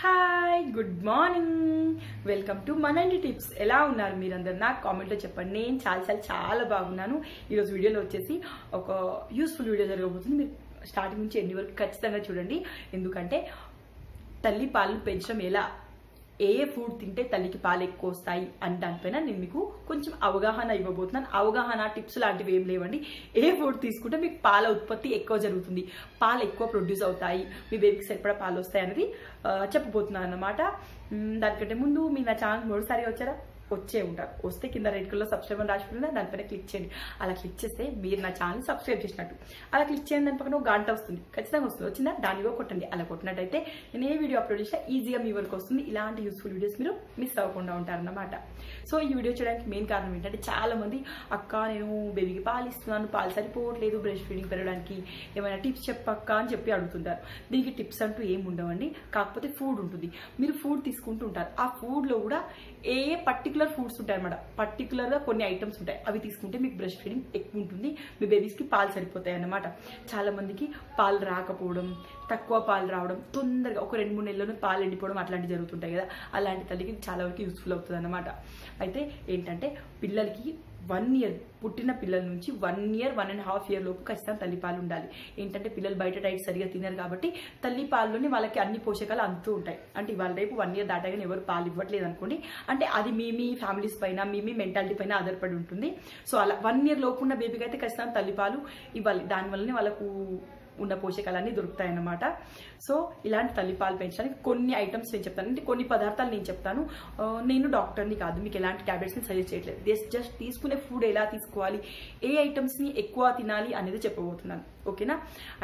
Hi good morning welcome to మనండి tips ఎలా ఉన్నారు మీరందరు? నాకు కామెంట్లో చెప్పండి. నేను చాలా చాలా చాలా బాగున్నాను. ఈరోజు వీడియోలో వచ్చేసి ఒక యూస్ఫుల్ వీడియో జరగబోతుంది. మీరు స్టార్టింగ్ నుంచి ఎన్ని వరకు ఖచ్చితంగా చూడండి. ఎందుకంటే తల్లి పాలు పెంచడం ఎలా? ఏ ఫుడ్ తింటే తల్లికి పాలు ఎక్కువ వస్తాయి అని దానిపైన నేను మీకు కొంచెం అవగాహన ఇవ్వబోతున్నాను. అవగాహన టిప్స్ లాంటివి ఏం లేవండి. ఏ ఫుడ్ తీసుకుంటే మీకు పాల ఉత్పత్తి ఎక్కువ జరుగుతుంది. పాలు ఎక్కువ ప్రొడ్యూస్ అవుతాయి. మీ బేబీకి సరిపడా పాలు వస్తాయి అనేది చెప్పబోతున్నాను అనమాట దానికంటే ముందు మీ నా ఛానల్ మూడుసారి వచ్చారా? వచ్చే ఉంటారు. వస్తే కింద రెడ్ కలర్ సబ్స్క్రైబ్ అని రాసుకుంటే దానిపైన క్లిక్ చేయండి. అలా క్లిక్ చేస్తే మీరు నా ఛానల్ సబ్స్క్రైబ్ చేసినట్టు. అలా క్లిక్ చేయండి దాని పక్కన ఒక గంట వస్తుంది. ఖచ్చితంగా వస్తుంది. వచ్చిందా? దానిలో కొట్టండి. అలా కొట్టినట్టయితే నేను ఏ వీడియో అప్లోడ్ చేసినా ఈజీగా మీ వరకు వస్తుంది. ఇలాంటి యూస్ఫుల్ వీడియోస్ మీరు మిస్ అవ్వకుండా ఉంటారన్నమాట. సో ఈ వీడియో చేయడానికి మెయిన్ కారణం ఏంటంటే చాలా మంది అక్క నేను బేబీకి పాలు ఇస్తున్నాను. పాలు సరిపోవట్లేదు. బ్రెస్ట్ ఫీడింగ్ పెరగడానికి ఏమైనా టిప్స్ చెప్పక్క అని చెప్పి అడుగుతుంటారు. దీనికి టిప్స్ అంటూ ఏం ఉండవండి. కాకపోతే ఫుడ్ ఉంటుంది. మీరు ఫుడ్ తీసుకుంటూ ఉంటారు. ఆ ఫుడ్లో కూడా ఏ పర్టికులర్ ఫుడ్స్ ఉంటాయి అనమాట పర్టికులర్గా కొన్ని ఐటమ్స్ ఉంటాయి. అవి తీసుకుంటే మీకు బ్రెస్ట్ ఫీడింగ్ ఎక్కువ ఉంటుంది. మీ బేబీస్కి పాలు సరిపోతాయి అన్నమాట. చాలా మందికి పాలు రాకపోవడం తక్కువ పాలు రావడం తొందరగా ఒక రెండు మూడు నెలల్లోనే పాలు ఎండిపోవడం అట్లాంటివి జరుగుతుంటాయి కదా. అలాంటి తల్లికి చాలా వరకు యూస్ఫుల్ అవుతుంది అన్నమాట. అయితే ఏంటంటే పిల్లలకి వన్ ఇయర్ పుట్టిన పిల్లల నుంచి one year one and half year లోపు ఖచ్చితంగా తల్లిపాలు ఉండాలి. ఏంటంటే పిల్లలు బయట డైట్ సరిగా తినరు కాబట్టి తల్లిపాల్లోనే వాళ్ళకి అన్ని పోషకాలు అందుతూ ఉంటాయి. అంటే ఇవాళ రేపు వన్ ఇయర్ దాటాగానే ఎవరు పాలు ఇవ్వట్లేదు అనుకోండి. అంటే అది మీ మీ ఫ్యామిలీస్ పైన మీ మీ మెంటాలిటీ పైన ఆధారపడి ఉంటుంది. సో అలా వన్ ఇయర్ లోపు ఉన్న బేబీకి అయితే ఖచ్చితంగా తల్లిపాలు ఇవ్వాలి. దానివల్లనే వాళ్ళకు ఉన్న పోషకాలన్నీ దొరుకుతాయి అన్నమాట సో ఇలాంటి తల్లిపాలు పెంచడానికి కొన్ని ఐటమ్స్ నేను చెప్తాను. అంటే కొన్ని పదార్థాలు నేను చెప్తాను. నేను డాక్టర్ని కాదు మీకు ఎలాంటి ట్యాబ్లెట్స్ని సజెస్ట్ చేయట్లేదు. జస్ట్ జస్ట్ తీసుకునే ఫుడ్ ఎలా తీసుకోవాలి ఏ ఐటమ్స్ని ఎక్కువ తినాలి అనేది చెప్పబోతున్నాను. ఓకేనా?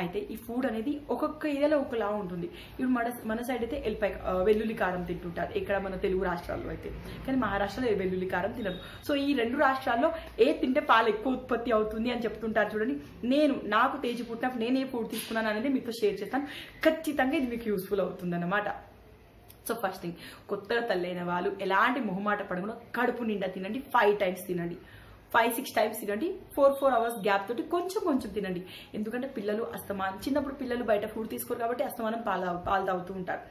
అయితే ఈ ఫుడ్ అనేది ఒక్కొక్క ఏరియాలో ఒకలా ఉంటుంది. ఇప్పుడు మన మన సైడ్ అయితే ఎల్లిపాయ వెల్లుల్లి కారం తింటుంటారు. ఇక్కడ మన తెలుగు రాష్ట్రాల్లో అయితే. కానీ మహారాష్ట్రలో వెల్లుల్లి కారం తినరు. సో ఈ రెండు రాష్ట్రాల్లో ఏ తింటే పాలు ఎక్కువ ఉత్పత్తి అవుతుంది అని చెప్తుంటారు చూడండి. నేను నాకు తేజీ పుట్టినప్పుడు నేను ఏ ఫుడ్ తీసుకున్నాను అనేది మీతో షేర్ చేస్తాను. ఖచ్చితంగా ఇది మీకు యూస్ఫుల్ అవుతుంది అనమాట సో ఫస్ట్ థింగ్ కొత్తగా తల్లైన వాళ్ళు ఎలాంటి మొహమాట పడకుండా కడుపు నిండా తినండి. ఫైవ్ టైమ్స్ తినండి. ఫైవ్ సిక్స్ టైమ్స్ తినండి. ఫోర్ ఫోర్ అవర్స్ గ్యాప్ తోటి కొంచెం కొంచెం తినండి. ఎందుకంటే పిల్లలు అస్తమానం చిన్నప్పుడు పిల్లలు బయట ఫుడ్ తీసుకోరు కాబట్టి అస్తమానం పాలు పాలు తాగుతూ ఉంటారు.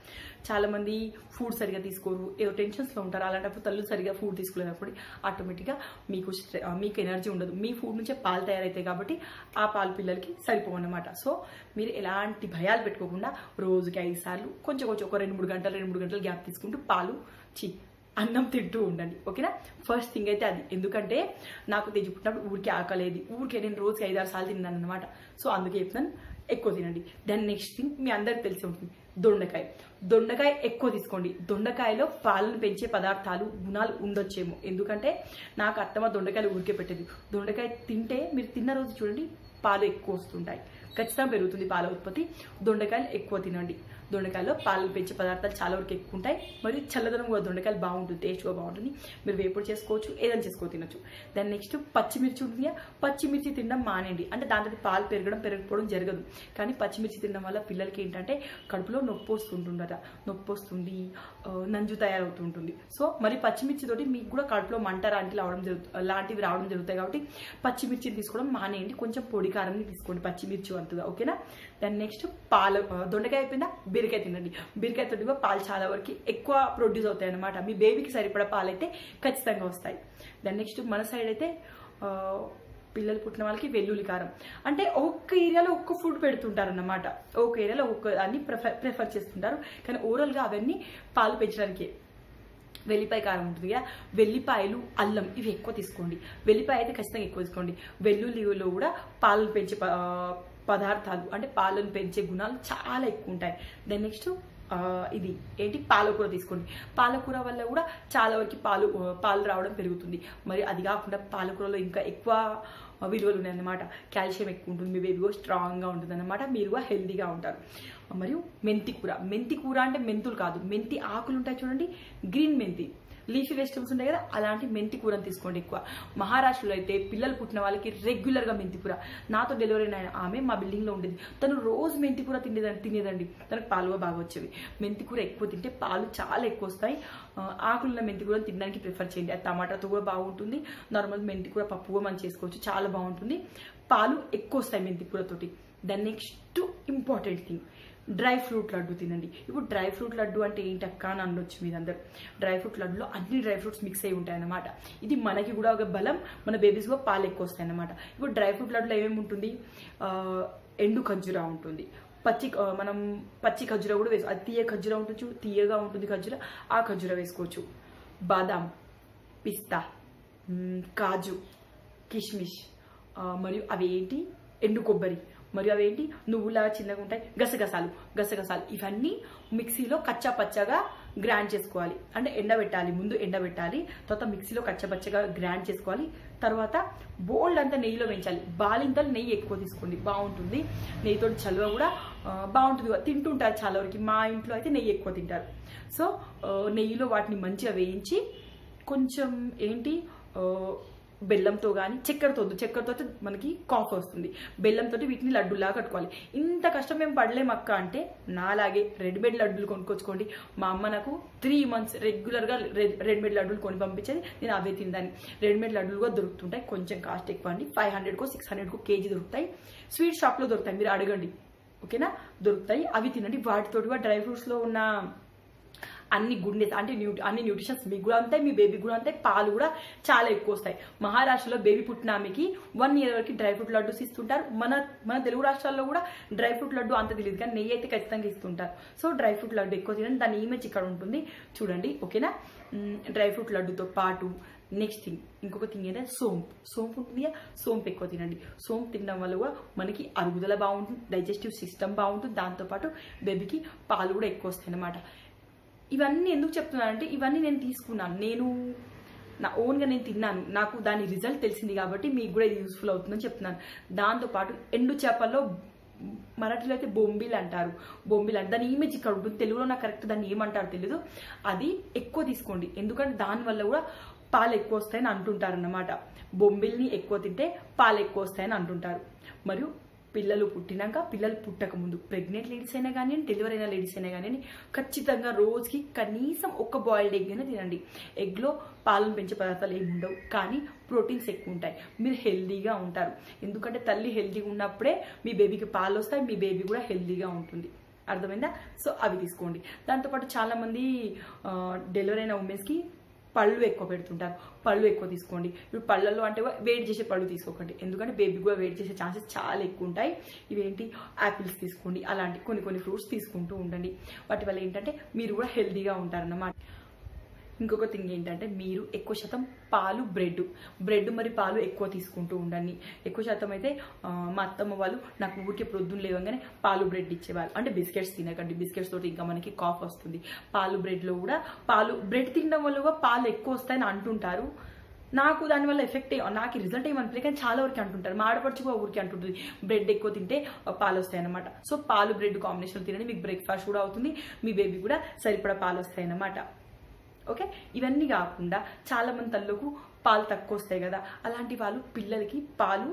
చాలా మంది ఫుడ్ సరిగా తీసుకోరు ఏదో టెన్షన్స్లో ఉంటారు. అలాంటప్పుడు తల్లు సరిగా ఫుడ్ తీసుకోలేనప్పుడు ఆటోమేటిక్గా మీకు మీకు ఎనర్జీ ఉండదు. మీ ఫుడ్ నుంచే పాలు తయారైతాయి కాబట్టి ఆ పాలు పిల్లలకి సరిపోవన్నమాట. సో మీరు ఎలాంటి భయాలు పెట్టుకోకుండా రోజుకి ఐదు సార్లు కొంచెం కొంచెం ఒక రెండు మూడు గంటలు రెండు మూడు గంటలు గ్యాప్ తీసుకుంటూ పాలు చి అన్నం తింటూ ఉండండి ఓకేనా? ఫస్ట్ థింగ్ అయితే అది. ఎందుకంటే నాకు తెచ్చి పుట్టినప్పుడు ఊరికే ఆకలేదు. ఊరికే నేను రోజుకి ఐదారు సార్లు తిన్నాను అనమాట సో అందుకే చెప్తాను ఎక్కువ తినండి. దాని నెక్స్ట్ థింగ్ మీ అందరికి తెలిసి ఉంటుంది దొండకాయ. దొండకాయ ఎక్కువ తీసుకోండి. దొండకాయలో పాలను పెంచే పదార్థాలు గుణాలు ఉండొచ్చేమో. ఎందుకంటే నాకు అత్తమ్మ దొండకాయలు ఊరికే పెట్టేది. దొండకాయ తింటే మీరు తిన్న రోజు చూడండి పాలు ఎక్కువ వస్తుంటాయి. ఖచ్చితంగా పెరుగుతుంది పాల ఉత్పత్తి. దొండకాయలు ఎక్కువ తినండి. దొండకాయలో పాలు పెంచే పదార్థాలు చాలా వరకు ఎక్కువ ఉంటాయి. మరియు చల్లదనం కూడా దొండకాయలు బాగుంటుంది టేస్ట్గా బాగుంటుంది. మీరు వేపుడు చేసుకోవచ్చు ఏదైనా చేసుకో తినొచ్చు. దాని నెక్స్ట్ పచ్చిమిర్చి ఉంటుంది పచ్చిమిర్చి తినడం మానేయండి. అంటే దాంట్లో పాలు పెరగడం పెరగకపోవడం జరగదు. కానీ పచ్చిమిర్చి తినడం వల్ల పిల్లలకి ఏంటంటే కడుపులో నొప్పి వస్తుంటుందట. నొప్పి వస్తుంది నంజు తయారవుతుంటుంది. సో మరి పచ్చిమిర్చి తోటి మీకు కూడా కడుపులో మంట లాంటివి రావడం జరుగుతుంది లాంటివి రావడం జరుగుతాయి కాబట్టి పచ్చిమిర్చిని తీసుకోవడం మానేయండి. కొంచెం పొడి కారంని తీసుకోండి పచ్చిమిర్చి అంతగా ఓకేనా? దాని నెక్స్ట్ పాలు దొండకాయ అయిపోయిందా? బీరకాయ తినండి. బీరకాయ తోటి పాలు చాలా వరకు ఎక్కువ ప్రొడ్యూస్ అవుతాయి అనమాట మీ బేబీకి సరిపడా పాలు అయితే ఖచ్చితంగా వస్తాయి. దాని నెక్స్ట్ మన సైడ్ అయితే పిల్లలు పుట్టిన వాళ్ళకి వెల్లుల్లి కారం. అంటే ఒక్క ఏరియాలో ఒక్క ఫుడ్ పెడుతుంటారు అన్నమాట ఒక్క ఏరియాలో ఒక్క దాన్ని ప్రిఫర్ ప్రిఫర్ చేస్తుంటారు. కానీ ఓవరాల్గా అవన్నీ పాలు పెంచడానికి. వెల్లిపాయ కారం ఉంటుంది కదా వెల్లిపాయలు అల్లం ఇవి ఎక్కువ తీసుకోండి. వెల్లిపాయ అయితే ఖచ్చితంగా ఎక్కువ తీసుకోండి. వెల్లుల్లిలో కూడా పాలు పెంచే పదార్థాలు అంటే పాలను పెంచే గుణాలు చాలా ఎక్కువ ఉంటాయి దెన్ నెక్స్ట్ ఇది ఏంటి? పాలకూర తీసుకోండి. పాలకూర వల్ల కూడా చాలా వరకు పాలు పాలు రావడం పెరుగుతుంది. మరి అది కాకుండా పాలకూరలో ఇంకా ఎక్కువ విలువలు ఉన్నాయన్నమాట. కాల్షియం ఎక్కువ ఉంటుంది మీ బేబీ కూడా స్ట్రాంగ్గా ఉంటుంది అనమాట మీరు కూడా ఉంటారు. మరియు మెంతి కూర మెంతి కూర అంటే మెంతులు కాదు. మెంతి ఆకులు ఉంటాయి చూడండి గ్రీన్ మెంతి. లీఫీ వెజిటబుల్స్ ఉంటాయి కదా అలాంటి మెంతి కూరని తీసుకోండి ఎక్కువ. మహారాష్ట్రలో అయితే పిల్లలు పుట్టిన వాళ్ళకి రెగ్యులర్గా మెంతి కూర. నాతో డెలివరీ అయిన ఆమె మా బిల్డింగ్లో ఉండేది. తను రోజు మెంతి కూర తినేదండి తినేదండి. తనకు పాలు బాగా వచ్చేవి. మెంతి కూర ఎక్కువ తింటే పాలు చాలా ఎక్కువ వస్తాయి. ఆకులున్న మెంతి తినడానికి ప్రిఫర్ చేయండి. అది టమాటాతో కూడా బాగుంటుంది. నార్మల్ మెంతి కూర పప్పు కూడా మనం చేసుకోవచ్చు. చాలా బాగుంటుంది. పాలు ఎక్కువ వస్తాయి మెంతి కూరతోటి. The next important thing dry fruit laddu తినండి. ఇప్పుడు డ్రై ఫ్రూట్ లడ్డు అంటే ఏంటక్క అని అనొచ్చు మీరందరూ డ్రై ఫ్రూట్ లడ్డులో అన్ని డ్రై ఫ్రూట్స్ మిక్స్ అయి ఉంటాయి అన్నమాట ఇది మనకి కూడా ఒక బలం మన బేబీస్ కూడా పాలు ఎక్కువ వస్తాయి అన్నమాట ఇప్పుడు డ్రై ఫ్రూట్ లడ్డులో ఏమేమి ఉంటుంది? ఎండు ఖర్జూరా ఉంటుంది. పచ్చి మనం పచ్చి ఖర్జూర కూడా వేసుకో అది తీయ ఖర్జూర ఉంటుంది తీయగా ఉంటుంది ఖర్జూర ఆ ఖర్జూర వేసుకోవచ్చు. బాదాం పిస్తా కాజు కిష్మిష్ మరియు అవి ఏంటి ఎండు కొబ్బరి. మరియు అవేంటి నువ్వులా చిన్నగా ఉంటాయి. గసగసాలు గసగసాలు. ఇవన్నీ మిక్సీలో కచ్చా పచ్చగా గ్రైండ్ చేసుకోవాలి. అంటే ఎండబెట్టాలి ముందు ఎండబెట్టాలి తర్వాత మిక్సీలో కచ్చపచ్చగా గ్రైండ్ చేసుకోవాలి. తర్వాత బోల్డ్ అంతా నెయ్యిలో వేయించాలి. బాలింతలు నెయ్యి ఎక్కువ తీసుకోండి. బాగుంటుంది. నెయ్యితో చలువ కూడా బాగుంటుంది. తింటుంటారు చాలా వరకు. మా ఇంట్లో అయితే నెయ్యి ఎక్కువ తింటారు. సో నెయ్యిలో వాటిని మంచిగా వేయించి కొంచెం ఏంటి బెల్లంతో కానీ చక్కెరతో వద్దు. చక్కెరతో అయితే మనకి కాఫ్ వస్తుంది. బెల్లంతో వీటిని లడ్డులా కట్టుకోవాలి. ఇంత కష్టం మేము పడలేము అక్క అంటే నాలాగే రెడీమేడ్ లడ్డూలు కొనుక్కొచ్చుకోండి. మా అమ్మ నాకు త్రీ మంత్స్ రెగ్యులర్గా రెడీమేడ్ లడ్డూలు కొని పంపించేది. నేను అవే తిందాన్ని రెడీమేడ్ లడ్డూలు కూడా దొరుకుతుంటాయి. కొంచెం కాస్ట్ ఎక్కువ అండి ఫైవ్ హండ్రెడ్కో సిక్స్ హండ్రెడ్కో కేజీ దొరుకుతాయి. స్వీట్ షాప్లో దొరుకుతాయి. మీరు అడగండి. ఓకేనా? దొరుకుతాయి. అవి తినండి. వాటితోటి కూడా డ్రై ఫ్రూట్స్లో ఉన్న అన్ని గుడ్నెస్ అంటే న్యూ అన్ని న్యూట్రిషన్స్ మీకు కూడా ఉంటాయి మీ బేబీ కూడా అంతాయి పాలు కూడా చాలా ఎక్కువ వస్తాయి. మహారాష్ట్రలో బేబీ పుట్టినామికి వన్ ఇయర్ వరకు డ్రై ఫ్రూట్ లడ్డూస్ ఇస్తుంటారు. మన మన తెలుగు రాష్ట్రాల్లో కూడా డ్రై ఫ్రూట్ లడ్డు అంత తెలియదు కానీ నెయ్యి అయితే ఖచ్చితంగా ఇస్తుంటారు. సో డ్రై ఫ్రూట్ లడ్డు ఎక్కువ తినండి. దాని ఇమేజ్ ఇక్కడ ఉంటుంది. చూడండి ఓకేనా? డ్రై ఫ్రూట్ లడ్డుతో పాటు నెక్స్ట్ థింగ్ ఇంకొక థింగ్ ఏంటంటే సోంపు. సోంపు ఉంటుంది కదా సోంపు ఎక్కువ తినండి. సోంపు తినడం వల్ల కూడా మనకి అరుగుదల బాగుంటుంది డైజెస్టివ్ సిస్టమ్ బాగుంటుంది. దాంతోపాటు బేబీకి పాలు కూడా ఎక్కువ వస్తాయి అన్నమాట ఇవన్నీ ఎందుకు చెప్తున్నానంటే ఇవన్నీ నేను తీసుకున్నాను. నేను నా ఓన్గా నేను తిన్నాను. నాకు దాని రిజల్ట్ తెలిసింది కాబట్టి మీకు కూడా ఇది యూస్ఫుల్ అవుతుందని చెప్తున్నాను. దాంతోపాటు ఎండు చేపల్లో మరాఠీలో అయితే బొంబిల్ అంటారు. బొంబిల్ అంటే దాని ఇమేజ్ ఇక్కడ ఉంటుంది. తెలుగులో నాకు కరెక్ట్ దాన్ని ఏమంటారు తెలియదు అది ఎక్కువ తీసుకోండి. ఎందుకంటే దానివల్ల కూడా పాలు ఎక్కువ వస్తాయని అంటుంటారు అన్నమాట బొంబిల్ని ఎక్కువ తింటే పాలు ఎక్కువ వస్తాయని అంటుంటారు. మరియు పిల్లలు పుట్టినాక పిల్లలు పుట్టక ముందు. ప్రెగ్నెంట్ లేడీస్ అయినా కానీ డెలివరీ అయిన లేడీస్ అయినా కానీ ఖచ్చితంగా రోజుకి కనీసం ఒక బాయిల్డ్ ఎగ్ అయినా తినండి. ఎగ్లో పాలను పెంచే పదార్థాలు ఏమి ఉండవు కానీ ప్రోటీన్స్ ఎక్కువ ఉంటాయి. మీరు హెల్దీగా ఉంటారు. ఎందుకంటే తల్లి హెల్దీగా ఉన్నప్పుడే మీ బేబీకి పాలు వస్తాయి మీ బేబీ కూడా హెల్దీగా ఉంటుంది. అర్థమైందా? సో అవి తీసుకోండి. దాంతోపాటు చాలామంది డెలివరీ అయిన ఉమెన్స్కి పళ్ళు ఎక్కువ పెడుతుంటారు. పళ్ళు ఎక్కువ తీసుకోండి. ఇప్పుడు పళ్ళల్లో అంటే వెయిట్ చేసే పళ్ళు తీసుకోకండి. ఎందుకంటే బేబీ కూడా వెయిట్ చేసే ఛాన్సెస్ చాలా ఎక్కువ ఉంటాయి. ఇవేంటి? యాపిల్స్ తీసుకోండి. అలాంటి కొన్ని కొన్ని ఫ్రూట్స్ తీసుకుంటూ ఉండండి. వాటి వల్ల ఏంటంటే మీరు కూడా హెల్దీగా ఉంటారన్నమాట. ఇంకొక థింగ్ ఏంటంటే మీరు ఎక్కువ శాతం పాలు బ్రెడ్ బ్రెడ్ మరి పాలు ఎక్కువ తీసుకుంటూ ఉండండి. ఎక్కువ శాతం అయితే మా అత్తమ్మ వాళ్ళు నాకు ఊరికే ప్రొద్దున లేవగానే పాలు బ్రెడ్ ఇచ్చేవాళ్ళు. అంటే బిస్కెట్స్ తినకండి. బిస్కెట్స్ తోటి ఇంకా మనకి కాఫ్ వస్తుంది. పాలు బ్రెడ్లో కూడా పాలు బ్రెడ్ తినడం వల్ల పాలు ఎక్కువ వస్తాయని అంటుంటారు. నాకు దానివల్ల ఎఫెక్ట్ నాకు రిజల్ట్ ఏమనిపించలేదు కానీ చాలా వరకు అంటుంటారు. మా ఆడపడుచు ఊరికి అంటుంటుంది. బ్రెడ్ ఎక్కువ తింటే పాలు వస్తాయి అనమాట సో పాలు బ్రెడ్ కాంబినేషన్ తినండి. మీకు బ్రేక్ఫాస్ట్ కూడా అవుతుంది. మీ బేబీ కూడా సరిపడా పాలు వస్తాయి అనమాట ఓకే? ఇవన్నీ కాకుండా చాలా మంది తల్లులకు పాలు తక్కువ వస్తాయి కదా అలాంటి వాళ్ళు పిల్లలకి పాలు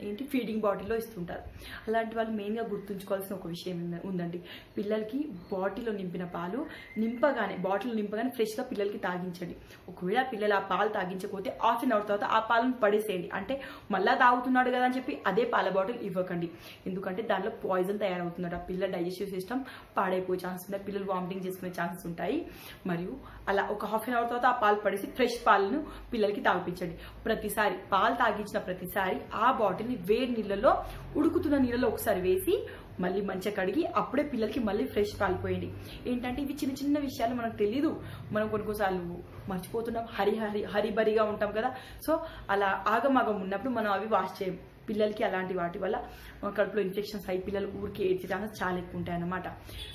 ఏంటి ఫీడింగ్ బాటిల్లో ఇస్తుంటారు. అలాంటి వాళ్ళు మెయిన్గా గుర్తుంచుకోవాల్సిన ఒక విషయం ఉందండి. పిల్లలకి బాటిల్లో నింపిన పాలు నింపగానే బాటిల్ నింపగానే ఫ్రెష్గా పిల్లలకి తాగించండి. ఒకవేళ పిల్లలు ఆ పాలు తాగించకపోతే హాఫ్ అన్ అవర్ తర్వాత ఆ పాలను పడేసేయండి. అంటే మళ్ళా తాగుతున్నాడు కదా అని చెప్పి అదే పాల బాటిల్ ఇవ్వకండి. ఎందుకంటే దానిలో పాయిజన్ తయారవుతున్నాడు ఆ పిల్లల డైజెస్టివ్ సిస్టమ్ పాడైపోయే ఛాన్స్ ఉంటాయి పిల్లలు వామిటింగ్ చేసుకునే ఛాన్సెస్ ఉంటాయి. మరియు అలా ఒక హాఫ్ అన్ అవర్ తర్వాత ఆ పాలు పడేసి ఫ్రెష్ పాలను పిల్లలకి తాగిపించండి. ప్రతిసారి పాలు తాగించిన ప్రతిసారి ఆ బాటిల్ని వేడి నీళ్ళలో ఉడుకుతున్న నీళ్ళలో ఒకసారి వేసి మళ్ళీ మంచిగా కడిగి అప్పుడే పిల్లలకి మళ్ళీ ఫ్రెష్ పాలు ఏంటంటే ఇవి చిన్న చిన్న విషయాలు మనకు తెలీదు. మనం కొన్ని కొన్నిసార్లు మర్చిపోతున్నాం హరి హరి హరిబరిగా ఉంటాం కదా. సో అలా ఆగమాగం ఉన్నప్పుడు మనం అవి వాష్ చేయం పిల్లలకి అలాంటి వాటి వల్ల కడుపులో ఇన్ఫెక్షన్స్ అయ్యి పిల్లలు ఊరికి ఏడ్చే ఛాన్సెస్ చాలా ఎక్కువ ఉంటాయి అన్నమాట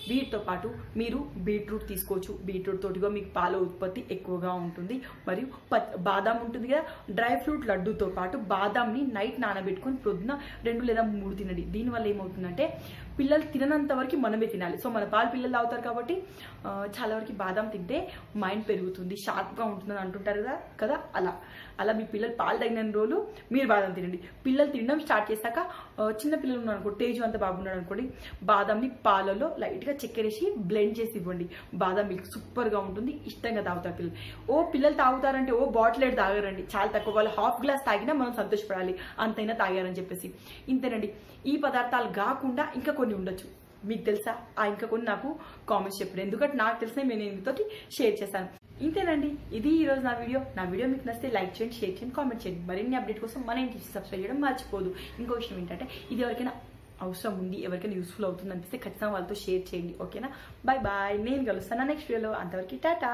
వీటితో పాటు మీరు బీట్రూట్ తీసుకోవచ్చు. బీట్రూట్ తోటిగా మీకు పాల ఉత్పత్తి ఎక్కువగా ఉంటుంది. మరియు పత్- బాదాం ఉంటుంది కదా డ్రై ఫ్రూట్ లడ్డూతో పాటు బాదాంని నైట్ నానబెట్టుకొని ప్రొద్దున రెండు లేదా మూడు తినండి. దీనివల్ల ఏమవుతుందంటే పిల్లలు తిననంత వరకు మనమే తినాలి. సో మన పాలు పిల్లలు తాగుతారు కాబట్టి చాలా వరకు బాదం తింటే మైండ్ పెరుగుతుంది షార్ప్గా ఉంటుందని అంటుంటారు కదా కదా? అలా. అలా మీ పిల్లలు పాలు తగిన రోజులు మీరు బాదం తినండి. పిల్లలు తినడం స్టార్ట్ చేశాక చిన్న పిల్లలు ఉన్నారు అనుకో తేజు అంత బాగున్నాడు అనుకోండి బాదంని పాలలో లైట్గా చక్కెరేసి బ్లెండ్ చేసి ఇవ్వండి. బాదం మిల్క్ సూపర్గా ఉంటుంది ఇష్టంగా తాగుతారు పిల్లలు. ఓ పిల్లలు తాగుతారంటే ఓ బాటిల్ ఏడు తాగారండి. చాలా తక్కువ వాళ్ళు హాఫ్ గ్లాస్ తాగినా మనం సంతోషపడాలి. అంతైనా తాగారని చెప్పేసి. ఇంతేనండి. ఈ పదార్థాలు కాకుండా ఇంకా కొన్ని ఉండొచ్చు. మీకు తెలుసా? ఆ ఇంకా కొన్ని నాకు కామెంట్స్ చెప్పండి ఎందుకంటే నాకు తెలిసిన నేను మీతో షేర్ చేశాను. ఇంతేనండి. ఇది ఈ రోజు నా వీడియో నా వీడియో మీకు నచ్చితే లైక్ చేయండి షేర్ చేయండి కామెంట్ చేయండి. మరిన్ని అప్డేట్ కోసం మన ఇంటి సబ్స్క్రైబ్ చేయడం మర్చిపోదు. ఇంకో విషయం ఏంటంటే ఇది ఎవరికైనా అవసరం ఉంది ఎవరికైనా యూస్ఫుల్ అవుతుంది అనిపిస్తే ఖచ్చితంగా వాళ్ళతో షేర్ చేయండి. ఓకేనా బాయ్ బాయ్ నేను కలుస్తాను నెక్స్ట్ వీడియోలో అంతవరకు టాటా.